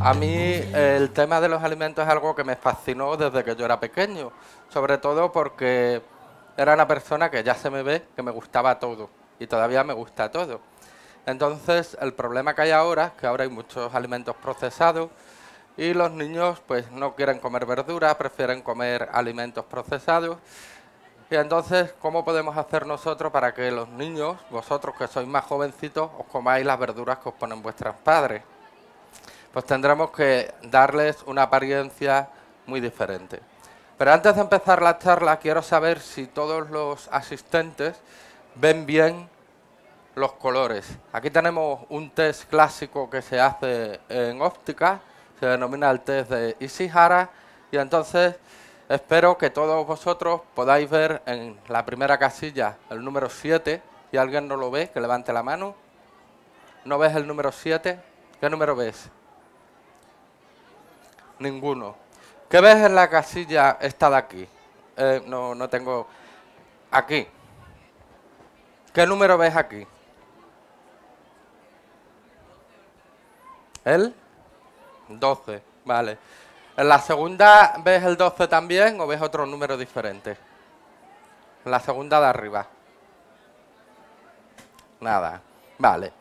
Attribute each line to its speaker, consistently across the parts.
Speaker 1: A
Speaker 2: mí el tema de los alimentos es algo que me fascinó desde que yo era pequeño, sobre todo porque era una persona que ya se me ve que me gustaba todo y todavía me gusta todo. Entonces el problema que hay ahora es que ahora hay muchos alimentos procesados y los niños pues no quieren comer verduras, prefieren comer alimentos procesados. Y entonces, ¿cómo podemos hacer nosotros para que los niños, vosotros que sois más jovencitos, os comáis las verduras que os ponen vuestros padres? Pues tendremos que darles una apariencia muy diferente. Pero antes de empezar la charla, quiero saber si todos los asistentes ven bien los colores. Aquí tenemos un test clásico que se hace en óptica, se denomina el test de Ishihara, y entonces espero que todos vosotros podáis ver en la primera casilla el número 7, si alguien no lo ve, que levante la mano. ¿No ves el número 7? ¿Qué número ves? Ninguno. ¿Qué ves en la casilla esta de aquí? Eh, no, no tengo... Aquí. ¿Qué número ves aquí? ¿El? 12, vale. ¿En la segunda ves el 12 también o ves otro número diferente? En la segunda de arriba. Nada, vale.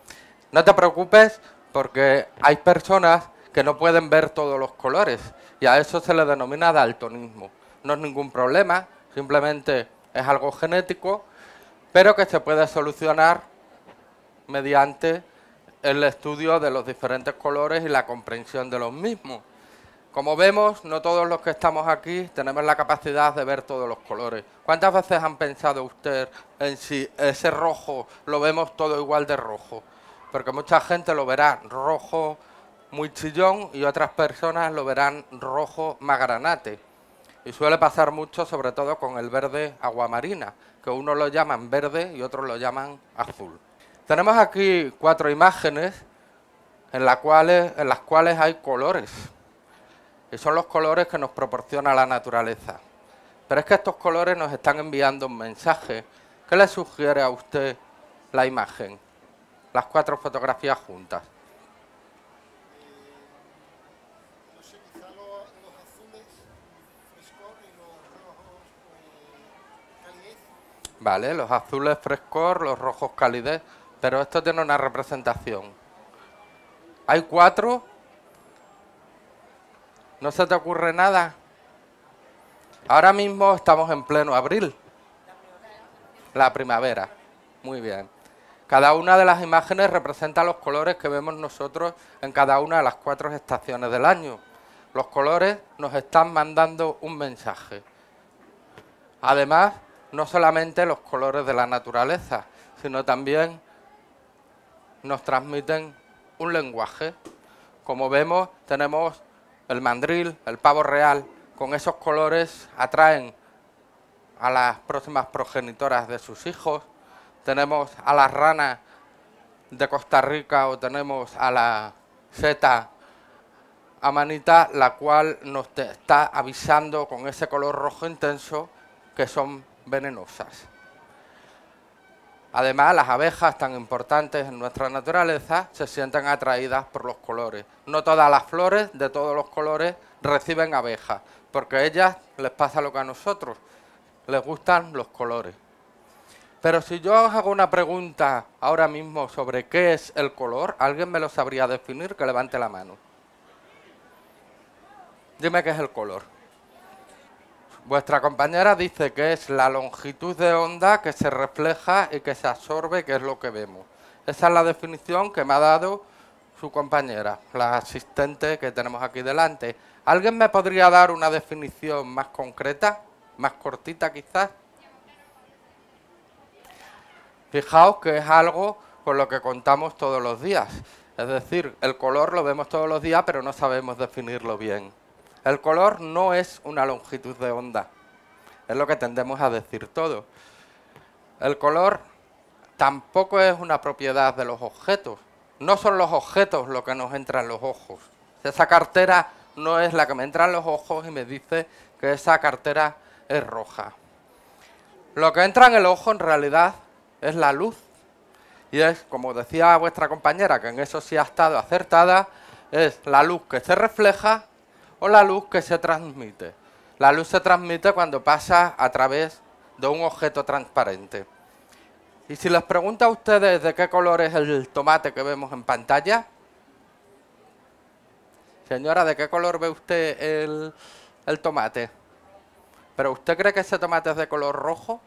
Speaker 2: No te preocupes porque hay personas que no pueden ver todos los colores y a eso se le denomina daltonismo. No es ningún problema, simplemente es algo genético, pero que se puede solucionar mediante el estudio de los diferentes colores y la comprensión de los mismos. Como vemos, no todos los que estamos aquí tenemos la capacidad de ver todos los colores. ¿Cuántas veces han pensado usted en si ese rojo lo vemos todo igual de rojo? Porque mucha gente lo verá rojo muy chillón y otras personas lo verán rojo más granate. Y suele pasar mucho, sobre todo con el verde aguamarina, que unos lo llaman verde y otros lo llaman azul. Tenemos aquí cuatro imágenes en, las cuales, en las cuales hay colores. Y son los colores que nos proporciona la naturaleza. Pero es que estos colores nos están enviando un mensaje. ¿Qué le sugiere a usted la imagen? Las cuatro fotografías juntas. Vale, los azules frescor, los rojos calidez, pero esto tiene una representación. Hay cuatro. ¿No se te ocurre nada? Ahora mismo estamos en pleno abril. La primavera. Muy bien. Cada una de las imágenes representa los colores que vemos nosotros en cada una de las cuatro estaciones del año. Los colores nos están mandando un mensaje. Además, no solamente los colores de la naturaleza, sino también nos transmiten un lenguaje. Como vemos, tenemos el mandril, el pavo real, con esos colores atraen a las próximas progenitoras de sus hijos. Tenemos a las ranas de Costa Rica o tenemos a la seta amanita, la cual nos está avisando con ese color rojo intenso que son venenosas. Además, las abejas tan importantes en nuestra naturaleza se sienten atraídas por los colores. No todas las flores de todos los colores reciben abejas, porque a ellas les pasa lo que a nosotros, les gustan los colores. Pero si yo os hago una pregunta ahora mismo sobre qué es el color, ¿alguien me lo sabría definir? Que levante la mano. Dime qué es el color. Vuestra compañera dice que es la longitud de onda que se refleja y que se absorbe, que es lo que vemos. Esa es la definición que me ha dado su compañera, la asistente que tenemos aquí delante. ¿Alguien me podría dar una definición más concreta, más cortita quizás? Fijaos que es algo con lo que contamos todos los días. Es decir, el color lo vemos todos los días, pero no sabemos definirlo bien. El color no es una longitud de onda. Es lo que tendemos a decir todos. El color tampoco es una propiedad de los objetos. No son los objetos lo que nos entra en los ojos. Esa cartera no es la que me entra en los ojos y me dice que esa cartera es roja. Lo que entra en el ojo en realidad es la luz. Y es, como decía vuestra compañera, que en eso sí ha estado acertada, es la luz que se refleja o la luz que se transmite. La luz se transmite cuando pasa a través de un objeto transparente. Y si les pregunto a ustedes de qué color es el tomate que vemos en pantalla, señora, ¿de qué color ve usted el, el tomate? ¿Pero usted cree que ese tomate es de color rojo?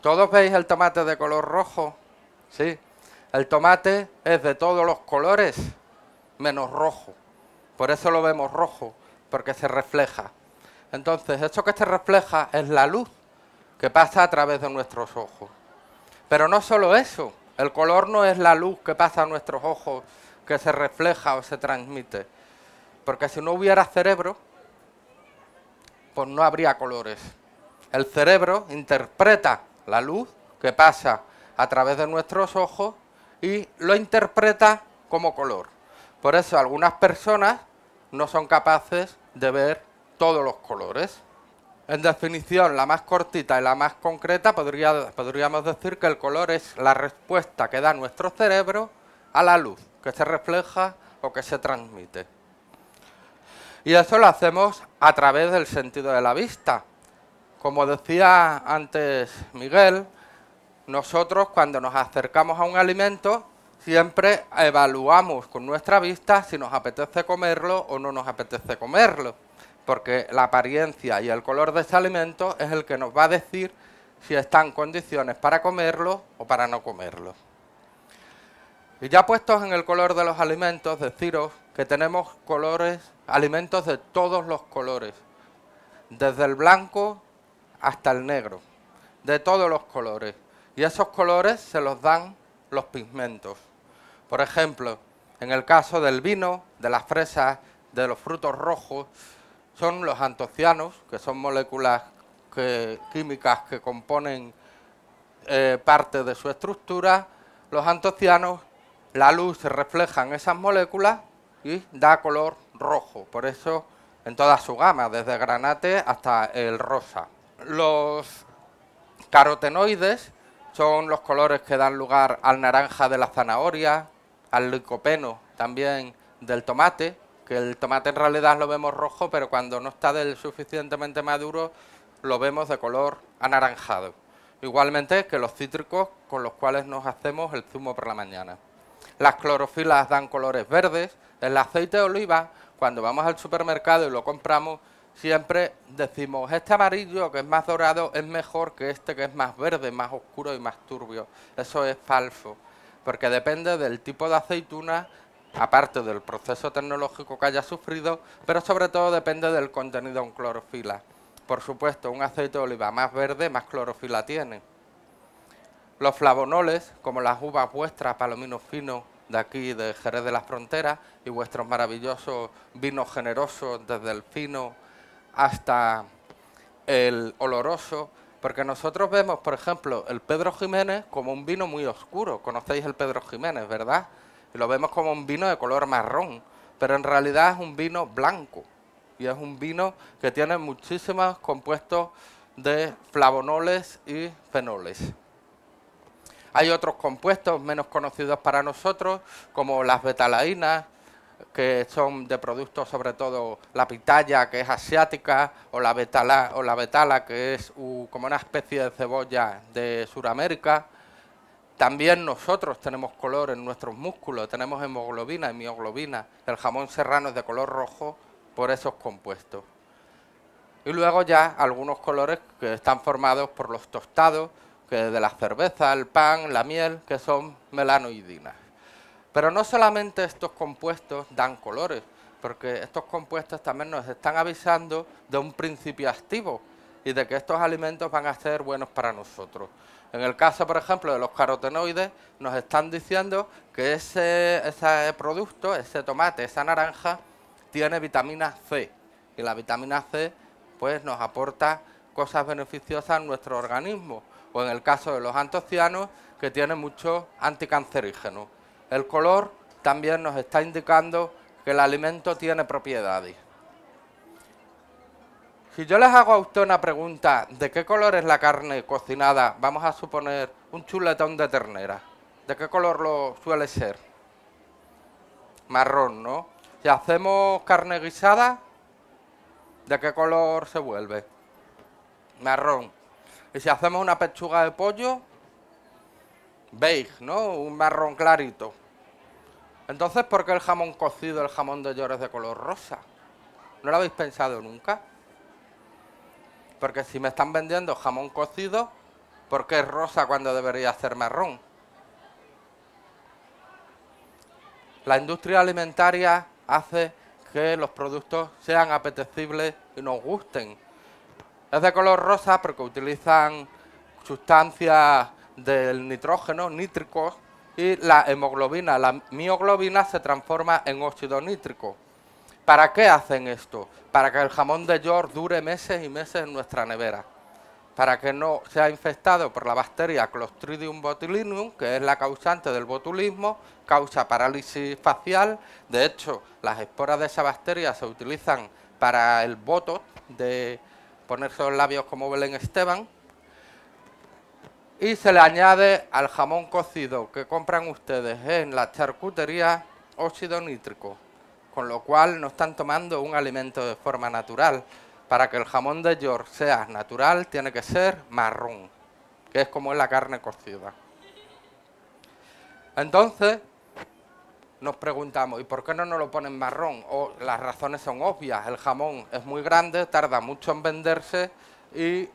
Speaker 2: ¿Todos veis el tomate de color rojo? Sí. El tomate es de todos los colores, menos rojo. Por eso lo vemos rojo, porque se refleja. Entonces, eso que se refleja es la luz que pasa a través de nuestros ojos. Pero no solo eso, el color no es la luz que pasa a nuestros ojos, que se refleja o se transmite. Porque si no hubiera cerebro, pues no habría colores. El cerebro interpreta la luz que pasa a través de nuestros ojos y lo interpreta como color. Por eso algunas personas no son capaces de ver todos los colores. En definición, la más cortita y la más concreta podríamos decir que el color es la respuesta que da nuestro cerebro a la luz, que se refleja o que se transmite. Y eso lo hacemos a través del sentido de la vista. Como decía antes Miguel, nosotros cuando nos acercamos a un alimento siempre evaluamos con nuestra vista si nos apetece comerlo o no nos apetece comerlo, porque la apariencia y el color de ese alimento es el que nos va a decir si está en condiciones para comerlo o para no comerlo. Y ya puestos en el color de los alimentos, deciros que tenemos colores, alimentos de todos los colores, desde el blanco hasta el negro, de todos los colores. Y esos colores se los dan los pigmentos. Por ejemplo, en el caso del vino, de las fresas, de los frutos rojos, son los antocianos, que son moléculas químicas que componen eh, parte de su estructura. Los antocianos, la luz se refleja en esas moléculas y da color rojo. Por eso, en toda su gama, desde granate hasta el rosa. Los carotenoides son los colores que dan lugar al naranja de la zanahoria, al licopeno también del tomate, que el tomate en realidad lo vemos rojo, pero cuando no está del suficientemente maduro lo vemos de color anaranjado. Igualmente que los cítricos con los cuales nos hacemos el zumo por la mañana. Las clorofilas dan colores verdes. El aceite de oliva, cuando vamos al supermercado y lo compramos, siempre decimos, este amarillo que es más dorado es mejor que este que es más verde, más oscuro y más turbio. Eso es falso, porque depende del tipo de aceituna, aparte del proceso tecnológico que haya sufrido, pero sobre todo depende del contenido en clorofila. Por supuesto, un aceite de oliva más verde, más clorofila tiene. Los flavonoles, como las uvas vuestras, palominos finos, de aquí, de Jerez de las Fronteras, y vuestros maravillosos vinos generosos, desde el fino hasta el oloroso, porque nosotros vemos, por ejemplo, el Pedro Jiménez como un vino muy oscuro. Conocéis el Pedro Jiménez, ¿verdad? Y lo vemos como un vino de color marrón, pero en realidad es un vino blanco. Y es un vino que tiene muchísimos compuestos de flavonoles y fenoles. Hay otros compuestos menos conocidos para nosotros, como las betalainas, que son de productos sobre todo la pitaya, que es asiática, o la betala, o la betala que es como una especie de cebolla de Sudamérica. También nosotros tenemos color en nuestros músculos, tenemos hemoglobina y mioglobina. El jamón serrano es de color rojo por esos compuestos. Y luego ya algunos colores que están formados por los tostados, que de la cerveza, el pan, la miel, que son melanoidinas. Pero no solamente estos compuestos dan colores, porque estos compuestos también nos están avisando de un principio activo y de que estos alimentos van a ser buenos para nosotros. En el caso, por ejemplo, de los carotenoides, nos están diciendo que ese, producto, ese tomate, esa naranja, tiene vitamina C. Y la vitamina C pues, nos aporta cosas beneficiosas a nuestro organismo. O en el caso de los antocianos, que tienen mucho anticancerígeno. El color también nos está indicando que el alimento tiene propiedades. Si yo les hago a usted una pregunta, ¿de qué color es la carne cocinada? Vamos a suponer un chuletón de ternera. ¿De qué color lo suele ser? Marrón, ¿no? Si hacemos carne guisada, ¿de qué color se vuelve? Marrón. Y si hacemos una pechuga de pollo, beige, ¿no? Un marrón clarito. Entonces, ¿por qué el jamón cocido, el jamón de llores de color rosa? ¿No lo habéis pensado nunca? Porque si me están vendiendo jamón cocido, ¿por qué es rosa cuando debería ser marrón? La industria alimentaria hace que los productos sean apetecibles y nos gusten. Es de color rosa porque utilizan sustancias del nitrógeno, nítricos, y la hemoglobina, la mioglobina se transforma en óxido nítrico. ¿Para qué hacen esto? Para que el jamón de York dure meses y meses en nuestra nevera. Para que no sea infectado por la bacteria Clostridium botulinum, que es la causante del botulismo, causa parálisis facial. De hecho, las esporas de esa bacteria se utilizan para el botox de ponerse los labios como Belén Esteban. Y se le añade al jamón cocido que compran ustedes en la charcutería óxido nítrico con lo cual no están tomando un alimento de forma natural. Para que el jamón de York sea natural, tiene que ser marrón, que es como es la carne cocida. Entonces, nos preguntamos, ¿y por qué no nos lo ponen marrón? O las razones son obvias, el jamón es muy grande, tarda mucho en venderse y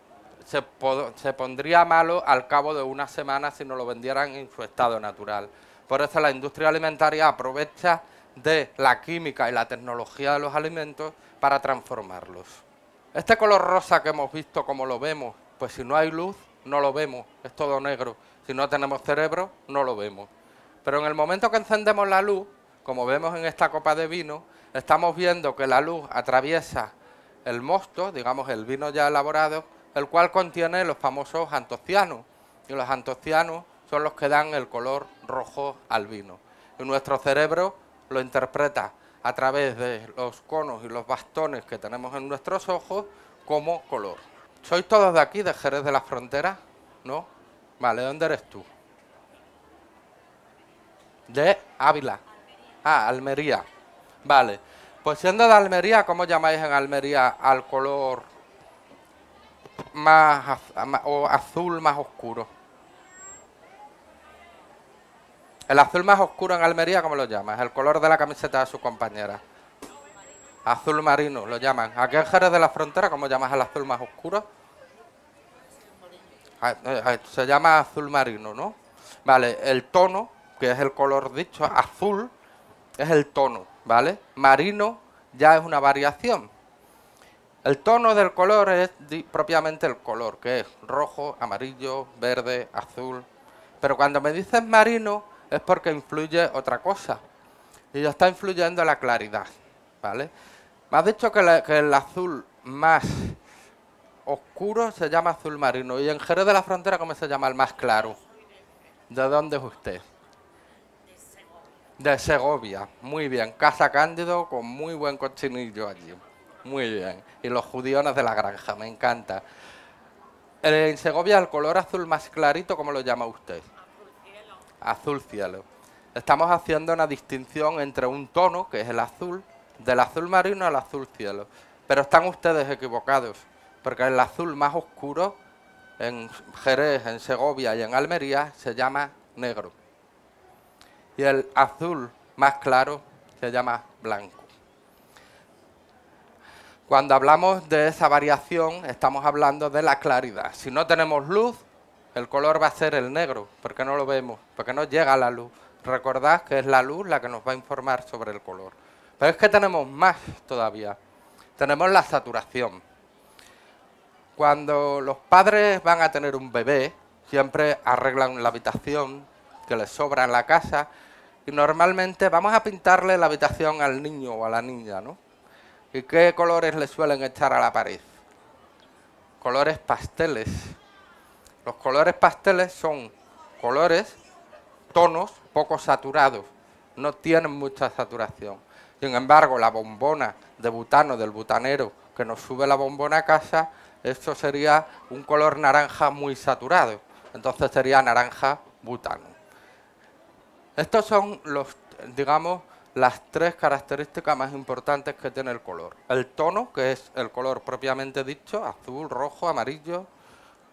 Speaker 2: se, pondría malo al cabo de una semana si no lo vendieran en su estado natural. Por eso la industria alimentaria aprovecha de la química y la tecnología de los alimentos para transformarlos. Este color rosa que hemos visto, como lo vemos, pues si no hay luz, no lo vemos, es todo negro. Si no tenemos cerebro, no lo vemos. Pero en el momento que encendemos la luz, como vemos en esta copa de vino, estamos viendo que la luz atraviesa el mosto, digamos el vino ya elaborado, el cual contiene los famosos antocianos. Y los antocianos son los que dan el color rojo al vino. Y nuestro cerebro lo interpreta a través de los conos y los bastones que tenemos en nuestros ojos como color. ¿Sois todos de aquí, de Jerez de la Frontera? ¿No? Vale, ¿dónde eres tú? De Ávila. Ah, Almería. Vale. Pues siendo de Almería, ¿cómo llamáis en Almería al color más o azul más oscuro? El azul más oscuro en Almería, ¿cómo lo llamas? El color de la camiseta de su compañera. Azul marino, lo llaman. Aquí en Jerez de la Frontera, ¿cómo llamas al azul más oscuro? Ah, eh, eh, se llama azul marino, ¿no? Vale, el tono, que es el color dicho, azul, es el tono, ¿vale? Marino ya es una variación. El tono del color es propiamente el color, que es rojo, amarillo, verde, azul. Pero cuando me dices marino, es porque influye otra cosa. Y ya está influyendo la claridad. ¿Vale? Me has dicho que, el azul más oscuro se llama azul marino. ¿Y en Jerez de la Frontera cómo se llama el más claro? ¿De dónde es usted? De Segovia. Muy bien. Casa Cándido con muy buen cochinillo allí. Muy bien. Y los judiones de la granja, me encanta. En Segovia el color azul más clarito, ¿cómo lo llama usted? azul cielo. Estamos haciendo una distinción entre un tono, que es el azul, del azul marino al azul cielo. Pero están ustedes equivocados, porque el azul más oscuro en Jerez, en Segovia y en Almería se llama negro. Y el azul más claro se llama blanco. Cuando hablamos de esa variación, estamos hablando de la claridad. Si no tenemos luz, el color va a ser el negro, porque no lo vemos, porque no llega la luz. Recordad que es la luz la que nos va a informar sobre el color. Pero es que tenemos más todavía. Tenemos la saturación. Cuando los padres van a tener un bebé, siempre arreglan la habitación que les sobra en la casa y normalmente vamos a pintarle la habitación al niño o a la niña, ¿no? ¿Y qué colores le suelen echar a la pared? Colores pasteles, los colores pasteles son colores, tonos poco saturados, no tienen mucha saturación. Sin embargo, la bombona de butano del butanero que nos sube la bombona a casa, esto sería un color naranja muy saturado. Entonces sería naranja butano. Estos son los, digamos, las tres características más importantes que tiene el color. El tono, que es el color propiamente dicho, azul, rojo, amarillo.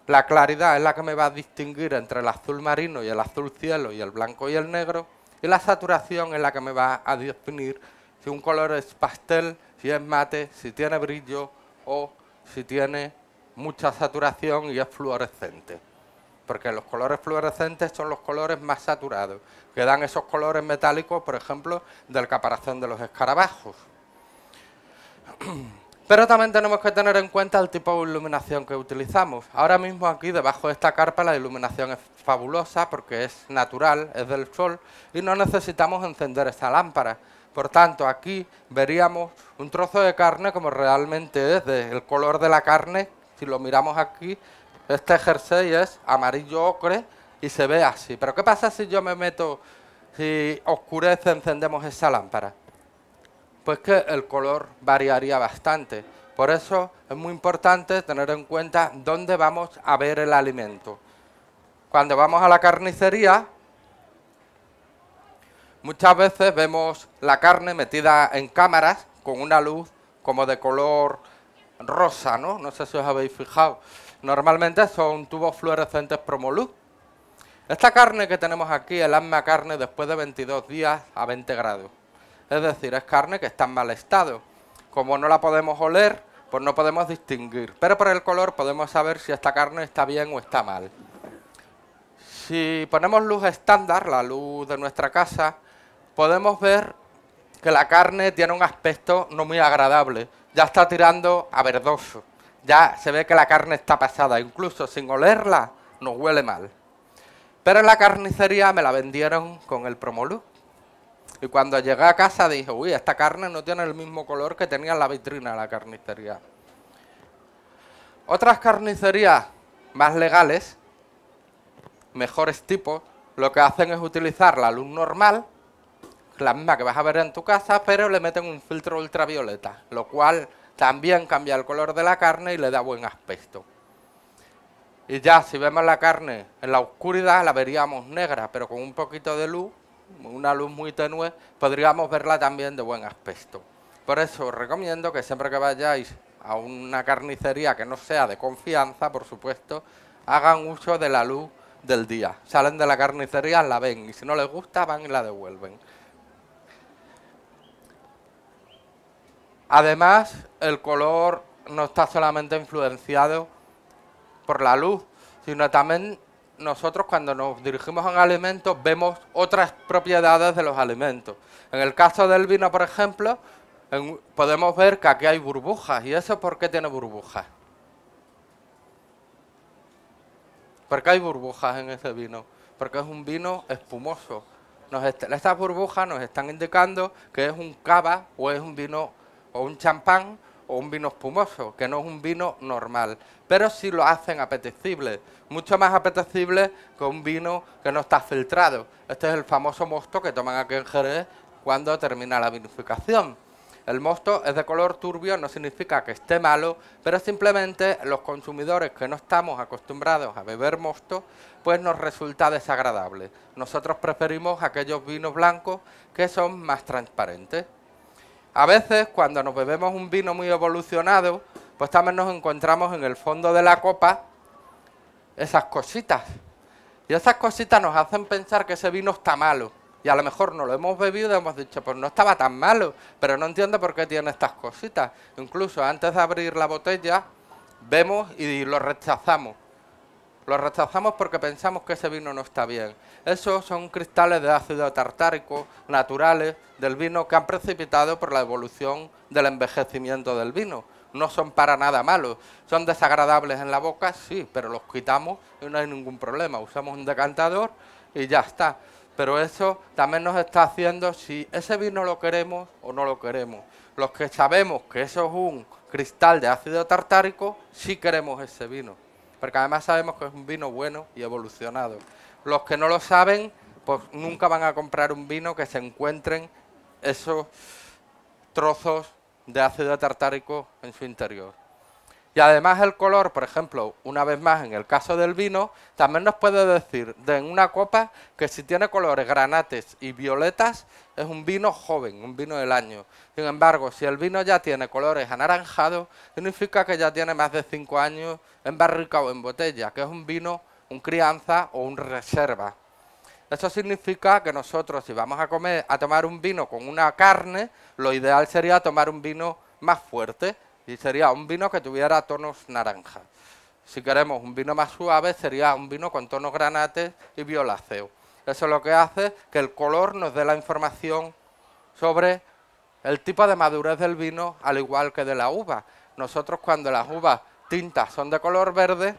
Speaker 2: La claridad es la que me va a distinguir entre el azul marino y el azul cielo y el blanco y el negro. Y la saturación es la que me va a definir si un color es pastel, si es mate, si tiene brillo o si tiene mucha saturación y es fluorescente. Porque los colores fluorescentes son los colores más saturados, que dan esos colores metálicos, por ejemplo, del caparazón de los escarabajos. Pero también tenemos que tener en cuenta el tipo de iluminación que utilizamos. Ahora mismo aquí debajo de esta carpa la iluminación es fabulosa porque es natural, es del sol y no necesitamos encender esta lámpara. Por tanto, aquí veríamos un trozo de carne como realmente es, el color de la carne, si lo miramos aquí, este jersey es amarillo ocre y se ve así. Pero ¿qué pasa si yo me meto, si oscurece, encendemos esa lámpara? Pues que el color variaría bastante. Por eso es muy importante tener en cuenta dónde vamos a ver el alimento. Cuando vamos a la carnicería, muchas veces vemos la carne metida en cámaras con una luz como de color rosa, ¿no? No sé si os habéis fijado. Normalmente son tubos fluorescentes Promoluz. Esta carne que tenemos aquí es la misma carne después de 22 días a 20 grados. Es decir, es carne que está en mal estado. Como no la podemos oler, pues no podemos distinguir. Pero por el color podemos saber si esta carne está bien o está mal. Si ponemos luz estándar, la luz de nuestra casa, podemos ver que la carne tiene un aspecto no muy agradable. Ya está tirando a verdoso. Ya se ve que la carne está pasada. Incluso sin olerla, nos huele mal. Pero en la carnicería me la vendieron con el Promoluz. Y cuando llegué a casa dije, uy, esta carne no tiene el mismo color que tenía en la vitrina de la carnicería. Otras carnicerías más legales, mejores tipos, lo que hacen es utilizar la luz normal, la misma que vas a ver en tu casa, pero le meten un filtro ultravioleta, lo cual también cambia el color de la carne y le da buen aspecto. Y ya si vemos la carne en la oscuridad la veríamos negra, pero con un poquito de luz una luz muy tenue, podríamos verla también de buen aspecto. Por eso os recomiendo que siempre que vayáis a una carnicería que no sea de confianza, por supuesto, hagan uso de la luz del día. Salen de la carnicería, la ven y si no les gusta van y la devuelven. Además, el color no está solamente influenciado por la luz, sino también nosotros cuando nos dirigimos a un alimento vemos otras propiedades de los alimentos. En el caso del vino, por ejemplo, podemos ver que aquí hay burbujas. ¿Y eso por qué tiene burbujas? ¿Por qué hay burbujas en ese vino? Porque es un vino espumoso. estas burbujas nos están indicando que es un cava o es un vino o un champán o un vino espumoso, que no es un vino normal, pero sí lo hacen apetecible, mucho más apetecible que un vino que no está filtrado. Este es el famoso mosto que toman aquí en Jerez cuando termina la vinificación. El mosto es de color turbio, no significa que esté malo, pero simplemente los consumidores que no estamos acostumbrados a beber mosto, pues nos resulta desagradable. Nosotros preferimos aquellos vinos blancos que son más transparentes. A veces, cuando nos bebemos un vino muy evolucionado, pues también nos encontramos en el fondo de la copa esas cositas. Y esas cositas nos hacen pensar que ese vino está malo. Y a lo mejor no lo hemos bebido y hemos dicho, pues no estaba tan malo, pero no entiendo por qué tiene estas cositas. Incluso antes de abrir la botella, vemos y lo rechazamos. Lo rechazamos porque pensamos que ese vino no está bien. Esos son cristales de ácido tartárico naturales del vino que han precipitado por la evolución del envejecimiento del vino. No son para nada malos. Son desagradables en la boca, sí, pero los quitamos y no hay ningún problema. Usamos un decantador y ya está. Pero eso también nos está haciendo si ese vino lo queremos o no lo queremos. Los que sabemos que eso es un cristal de ácido tartárico, sí queremos ese vino. Porque además sabemos que es un vino bueno y evolucionado. Los que no lo saben, pues nunca van a comprar un vino que se encuentren esos trozos de ácido tartárico en su interior. Y además el color, por ejemplo, una vez más en el caso del vino, también nos puede decir de en una copa que si tiene colores granates y violetas es un vino joven, un vino del año. Sin embargo, si el vino ya tiene colores anaranjados, significa que ya tiene más de 5 años en barrica o en botella, que es un vino, un crianza o un reserva. Eso significa que nosotros si vamos a comer a tomar un vino con una carne, lo ideal sería tomar un vino más fuerte, y sería un vino que tuviera tonos naranjas. Si queremos un vino más suave, sería un vino con tonos granates y violáceo. Eso es lo que hace que el color nos dé la información sobre el tipo de madurez del vino, al igual que de la uva. Nosotros cuando las uvas tintas son de color verde,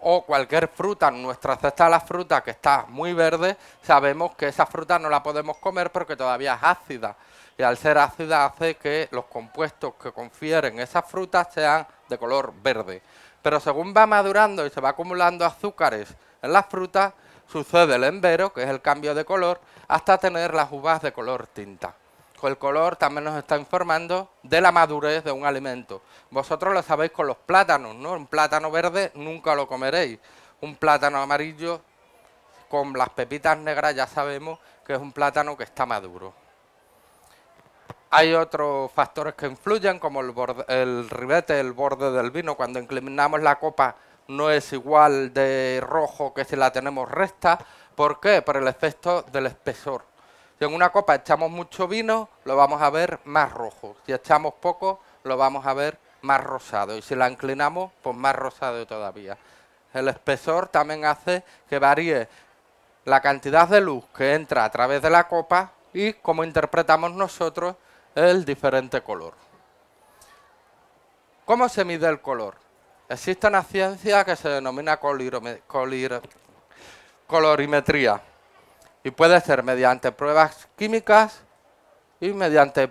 Speaker 2: o cualquier fruta nuestra cesta de las frutas que está muy verde, sabemos que esa fruta no la podemos comer porque todavía es ácida y al ser ácida hace que los compuestos que confieren esas frutas sean de color verde. Pero según va madurando y se va acumulando azúcares en las frutas, sucede el embero, que es el cambio de color, hasta tener las uvas de color tinta. El color también nos está informando de la madurez de un alimento. Vosotros lo sabéis con los plátanos, ¿no? Un plátano verde nunca lo comeréis. Un plátano amarillo con las pepitas negras ya sabemos que es un plátano que está maduro. Hay otros factores que influyen, como el, el ribete, el borde del vino. Cuando inclinamos la copa no es igual de rojo que si la tenemos recta. ¿Por qué? Por el efecto del espesor. Si en una copa echamos mucho vino, lo vamos a ver más rojo. Si echamos poco, lo vamos a ver más rosado. Y si la inclinamos, pues más rosado todavía. El espesor también hace que varíe la cantidad de luz que entra a través de la copa y cómo interpretamos nosotros el diferente color. ¿Cómo se mide el color? Existe una ciencia que se denomina colorimetría y puede ser mediante pruebas químicas y mediante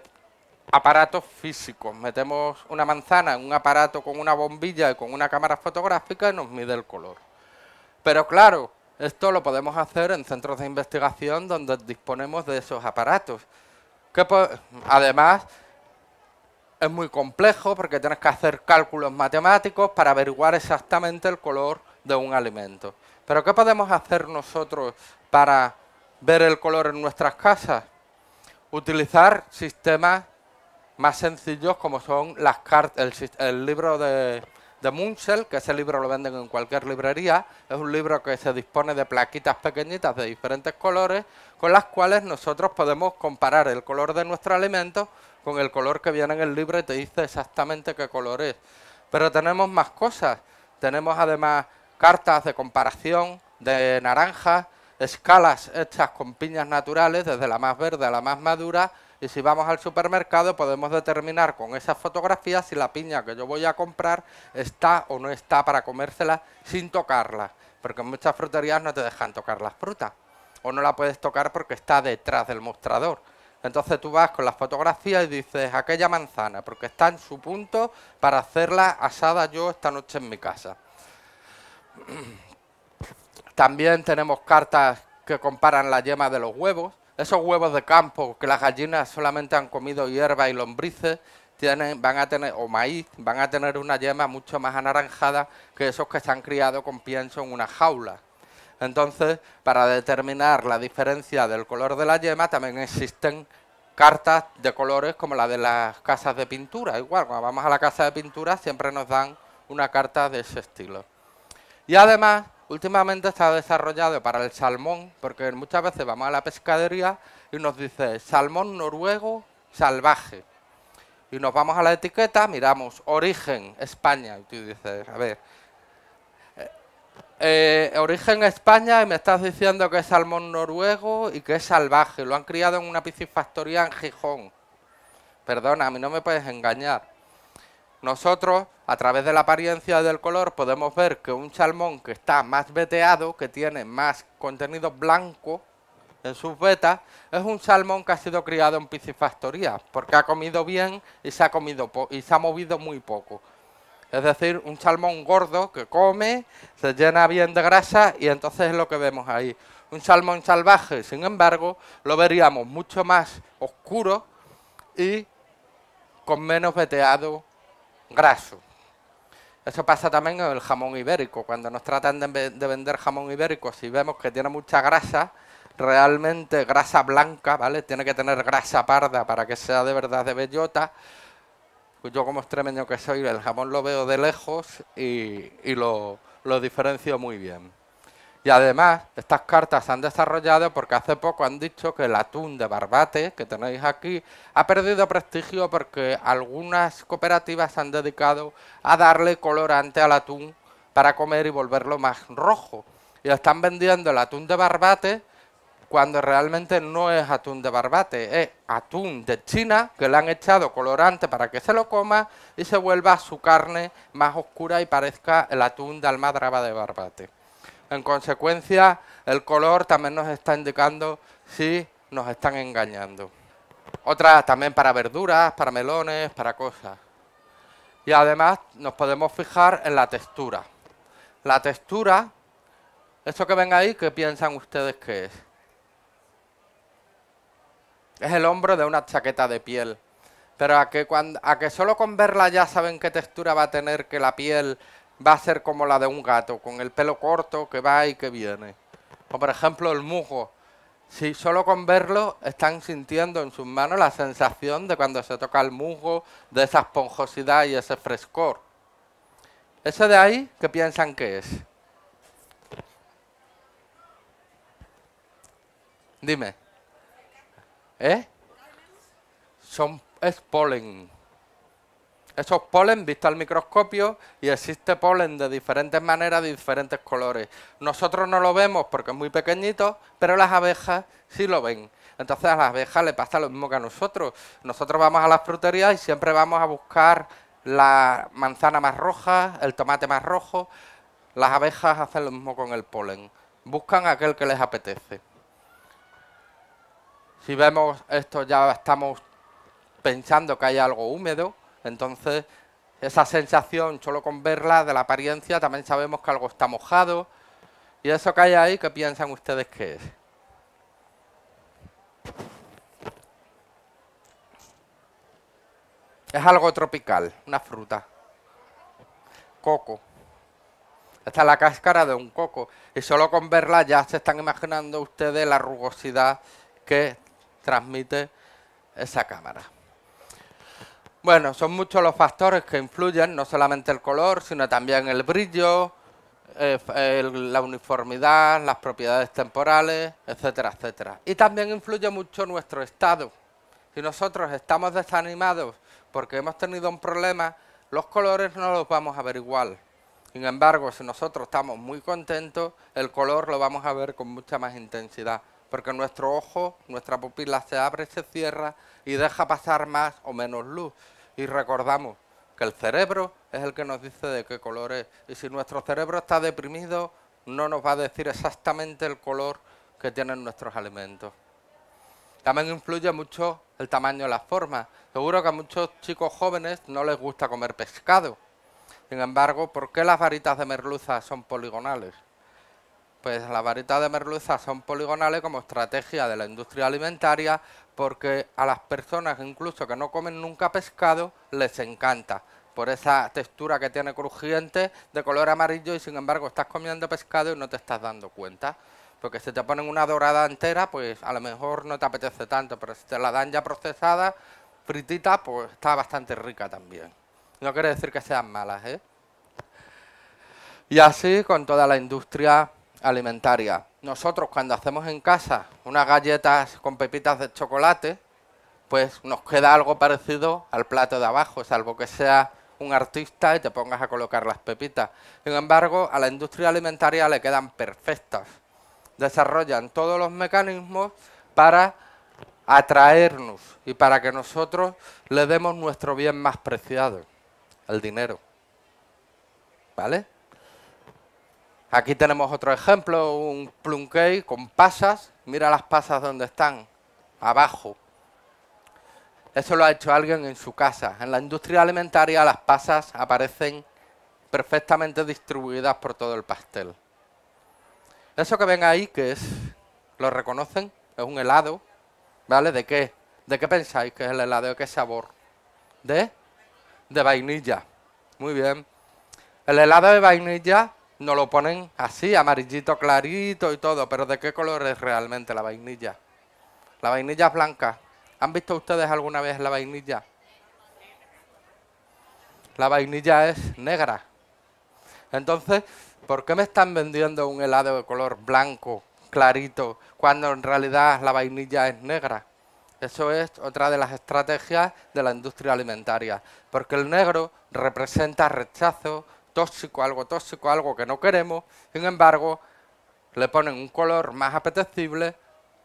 Speaker 2: aparatos físicos. Metemos una manzana en un aparato con una bombilla y con una cámara fotográfica y nos mide el color. Pero claro, esto lo podemos hacer en centros de investigación donde disponemos de esos aparatos que además es muy complejo porque tienes que hacer cálculos matemáticos para averiguar exactamente el color de un alimento. Pero ¿qué podemos hacer nosotros para ver el color en nuestras casas? Utilizar sistemas más sencillos como son las cartas, el libro de de Munchel, que ese libro lo venden en cualquier librería. Es un libro que se dispone de plaquitas pequeñitas de diferentes colores, con las cuales nosotros podemos comparar el color de nuestro alimento con el color que viene en el libro y te dice exactamente qué color es. Pero tenemos más cosas. Tenemos además cartas de comparación de naranjas, escalas hechas con piñas naturales, desde la más verde a la más madura, y si vamos al supermercado podemos determinar con esas fotografías si la piña que yo voy a comprar está o no está para comérsela sin tocarla, porque en muchas fruterías no te dejan tocar las frutas, o no la puedes tocar porque está detrás del mostrador. Entonces tú vas con las fotografías y dices aquella manzana, porque está en su punto para hacerla asada yo esta noche en mi casa. También tenemos cartas que comparan la yema de los huevos esos huevos de campo que las gallinas solamente han comido hierba y lombrices, van a tener, o maíz, van a tener una yema mucho más anaranjada que esos que se han criado con pienso en una jaula. Entonces, para determinar la diferencia del color de la yema, también existen cartas de colores como la de las casas de pintura. Igual, cuando vamos a la casa de pintura siempre nos dan una carta de ese estilo. Y además, últimamente está desarrollado para el salmón, porque muchas veces vamos a la pescadería y nos dice salmón noruego salvaje. Y nos vamos a la etiqueta, miramos origen España, y tú dices, a ver, eh, eh, origen España y me estás diciendo que es salmón noruego y que es salvaje, lo han criado en una piscifactoría en Gijón. Perdona, a mí no me puedes engañar. Nosotros, a través de la apariencia del color, podemos ver que un salmón que está más veteado, que tiene más contenido blanco en sus vetas, es un salmón que ha sido criado en piscifactoría, porque ha comido bien y se ha, comido y se ha movido muy poco. Es decir, un salmón gordo que come, se llena bien de grasa y entonces es lo que vemos ahí. Un salmón salvaje, sin embargo, lo veríamos mucho más oscuro y con menos veteado graso. Eso pasa también en el jamón ibérico. Cuando nos tratan de, ve- de vender jamón ibérico, si vemos que tiene mucha grasa, realmente grasa blanca, ¿vale? Tiene que tener grasa parda para que sea de verdad de bellota. Pues yo como extremeño que soy, el jamón lo veo de lejos y, y lo, lo diferencio muy bien. Y además, estas cartas se han desarrollado porque hace poco han dicho que el atún de barbate que tenéis aquí ha perdido prestigio porque algunas cooperativas se han dedicado a darle colorante al atún para comer y volverlo más rojo. Y están vendiendo el atún de barbate cuando realmente no es atún de barbate, es atún de China que le han echado colorante para que se lo coma y se vuelva su carne más oscura y parezca el atún de almadraba de barbate. En consecuencia, el color también nos está indicando si nos están engañando. Otra también para verduras, para melones, para cosas. Y además nos podemos fijar en la textura. La textura, esto que ven ahí, ¿qué piensan ustedes que es? Es el hombro de una chaqueta de piel. Pero a que solo con verla ya saben qué textura va a tener, que la piel va a ser como la de un gato, con el pelo corto que va y que viene. O por ejemplo el musgo. Si solo con verlo están sintiendo en sus manos la sensación de cuando se toca el musgo, de esa esponjosidad y ese frescor. Eso de ahí, ¿qué piensan que es? Dime. ¿Eh? Son, es polen. Esos polen visto al microscopio y existe polen de diferentes maneras, de diferentes colores. Nosotros no lo vemos porque es muy pequeñito, pero las abejas sí lo ven. Entonces a las abejas le pasa lo mismo que a nosotros. Nosotros vamos a las fruterías y siempre vamos a buscar la manzana más roja, el tomate más rojo. Las abejas hacen lo mismo con el polen. Buscan aquel que les apetece. Si vemos esto ya estamos pensando que hay algo húmedo, entonces esa sensación solo con verla de la apariencia también sabemos que algo está mojado. Y eso que hay ahí, ¿qué piensan ustedes que es? Es algo tropical, una fruta. Coco. Esta es la cáscara de un coco. Y solo con verla ya se están imaginando ustedes la rugosidad que transmite esa cámara. Bueno, son muchos los factores que influyen, no solamente el color, sino también el brillo, eh, la uniformidad, las propiedades temporales, etcétera, etcétera. Y también influye mucho nuestro estado. Si nosotros estamos desanimados porque hemos tenido un problema, los colores no los vamos a ver igual. Sin embargo, si nosotros estamos muy contentos, el color lo vamos a ver con mucha más intensidad, porque nuestro ojo, nuestra pupila se abre, se cierra y deja pasar más o menos luz. Y recordamos que el cerebro es el que nos dice de qué color es. Y si nuestro cerebro está deprimido, no nos va a decir exactamente el color que tienen nuestros alimentos. También influye mucho el tamaño y la forma. Seguro que a muchos chicos jóvenes no les gusta comer pescado. Sin embargo, ¿por qué las varitas de merluza son poligonales? Pues las varitas de merluza son poligonales como estrategia de la industria alimentaria porque a las personas incluso que no comen nunca pescado les encanta por esa textura que tiene crujiente de color amarillo y sin embargo estás comiendo pescado y no te estás dando cuenta. Porque si te ponen una dorada entera, pues a lo mejor no te apetece tanto, pero si te la dan ya procesada, fritita, pues está bastante rica también. No quiere decir que sean malas, ¿eh? Y así con toda la industria alimentaria. Nosotros cuando hacemos en casa unas galletas con pepitas de chocolate, pues nos queda algo parecido al plato de abajo, salvo que sea un artista y te pongas a colocar las pepitas. Sin embargo, a la industria alimentaria le quedan perfectas. Desarrollan todos los mecanismos para atraernos y para que nosotros le demos nuestro bien más preciado, el dinero. ¿Vale? Aquí tenemos otro ejemplo, un plum cake con pasas. Mira las pasas donde están, abajo. Eso lo ha hecho alguien en su casa. En la industria alimentaria las pasas aparecen perfectamente distribuidas por todo el pastel. Eso que ven ahí, que es, ¿lo reconocen? Es un helado, ¿vale? ¿De qué? ¿De qué pensáis que es el helado? ¿De qué sabor? de, de vainilla. Muy bien. El helado de vainilla nos lo ponen así, amarillito clarito y todo, pero ¿de qué color es realmente la vainilla? La vainilla es blanca. ¿Han visto ustedes alguna vez la vainilla? La vainilla es negra. Entonces, ¿por qué me están vendiendo un helado de color blanco, clarito, cuando en realidad la vainilla es negra? Eso es otra de las estrategias de la industria alimentaria, porque el negro representa rechazo, tóxico, algo tóxico, algo que no queremos, sin embargo, le ponen un color más apetecible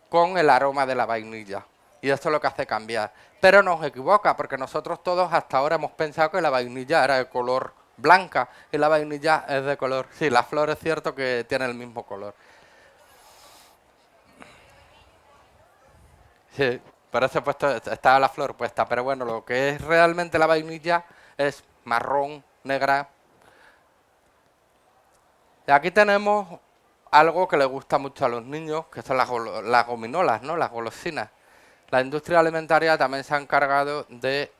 Speaker 2: con el aroma de la vainilla. Y esto es lo que hace cambiar. Pero nos equivoca, porque nosotros todos hasta ahora hemos pensado que la vainilla era de color blanca y la vainilla es de color... Sí, la flor es cierto que tiene el mismo color. Sí, por eso he puesto, está la flor puesta, pero bueno, lo que es realmente la vainilla es marrón, negra. Aquí tenemos algo que le gusta mucho a los niños, que son las, las gominolas, ¿no? Las golosinas. La industria alimentaria también se ha encargado de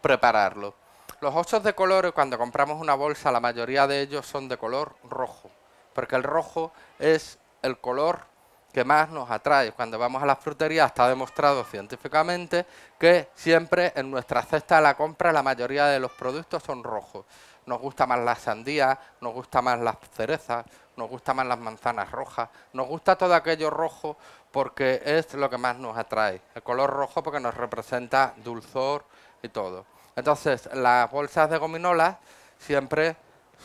Speaker 2: prepararlo. Los osos de colores, cuando compramos una bolsa, la mayoría de ellos son de color rojo, porque el rojo es el color que más nos atrae. Cuando vamos a la frutería está demostrado científicamente que siempre en nuestra cesta de la compra la mayoría de los productos son rojos. Nos gusta más la sandía, nos gusta más las cerezas, nos gusta más las manzanas rojas, nos gusta todo aquello rojo porque es lo que más nos atrae. El color rojo porque nos representa dulzor y todo. Entonces, las bolsas de gominolas siempre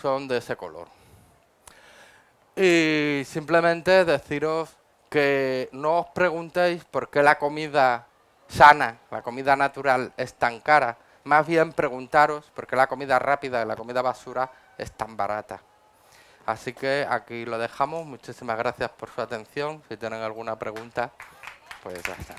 Speaker 2: son de ese color. Y simplemente deciros que no os preguntéis por qué la comida sana, la comida natural es tan cara. Más bien preguntaros por qué la comida rápida y la comida basura es tan barata. Así que aquí lo dejamos. Muchísimas gracias por su atención. Si tienen alguna pregunta, pues ya está.